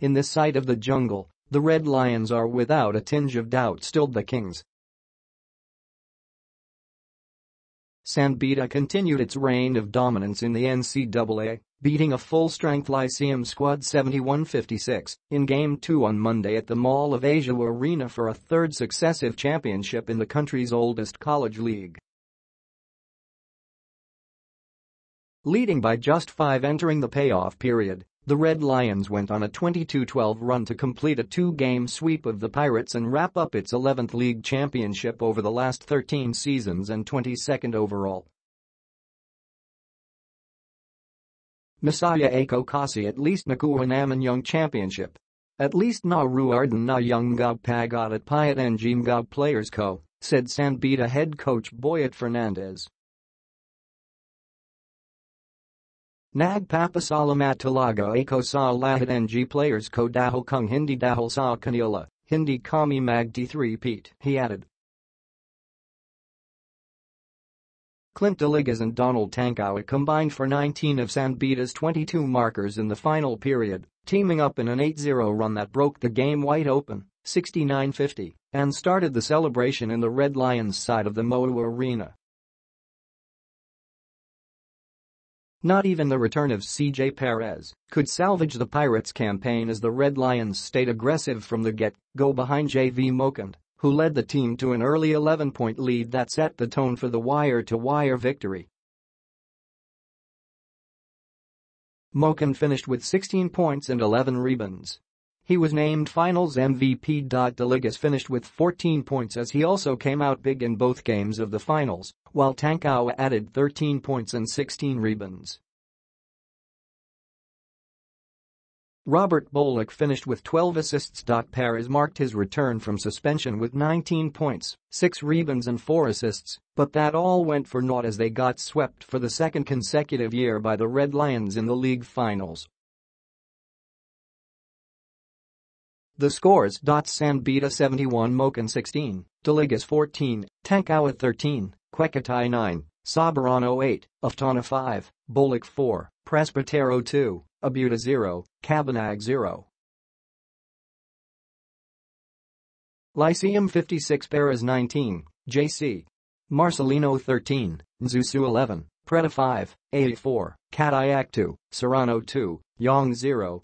In this sight of the jungle, the Red Lions are without a tinge of doubt still the kings. San continued its reign of dominance in the NCAA, beating a full-strength Lyceum squad 71-56 in Game 2 on Monday at the Mall of Asia Arena for a third successive championship in the country's oldest college league. Leading by just five entering the payoff period, the Red Lions went on a 22-12 run to complete a two-game sweep of the Pirates and wrap up its 11th league championship over the last 13 seasons and 22nd overall. Messiah Ako Kasi at least Nakuha Young Championship. At least na Ruarden na Young Gob Pagot at Payat Njim Gob Players Co., said San Beda head coach Boyet Fernandez. Nagpapasalamat talaga ako sa lahat ng players ko dahil kung hindi dahil sa kanila, hindi kami magti-3 peat, he added. Clint Doliguez and Donald Tankoua combined for 19 of San Beda's 22 markers in the final period, teaming up in an 8-0 run that broke the game wide open, 69-50, and started the celebration in the Red Lions side of the Moa Arena. Not even the return of CJ Perez could salvage the Pirates' campaign as the Red Lions stayed aggressive from the get-go behind JV Mocon, who led the team to an early 11-point lead that set the tone for the wire-to-wire victory. Mocon finished with 16 points and 11 rebounds. He was named Finals MVP. Doliguez finished with 14 points as he also came out big in both games of the finals, while Tankoua added 13 points and 16 rebounds. Robert Bolick finished with 12 assists. Perez marked his return from suspension with 19 points, 6 rebounds and 4 assists, but that all went for naught as they got swept for the second consecutive year by the Red Lions in the league finals. The scores. San Beda 71 Mocon 16, Doliguez 14, Tankoua 13, Kwekuteye 9, Soberano 8, Oftana 5, Bolick 4, Presbytero 2, Abuta 0, Cabanag 0. Lyceum 56 Perez 19, JC. Marcelino 13, Nzeusseu 11, Preta 5, A 4, Caduyac 2, Serrano 2, Young 0,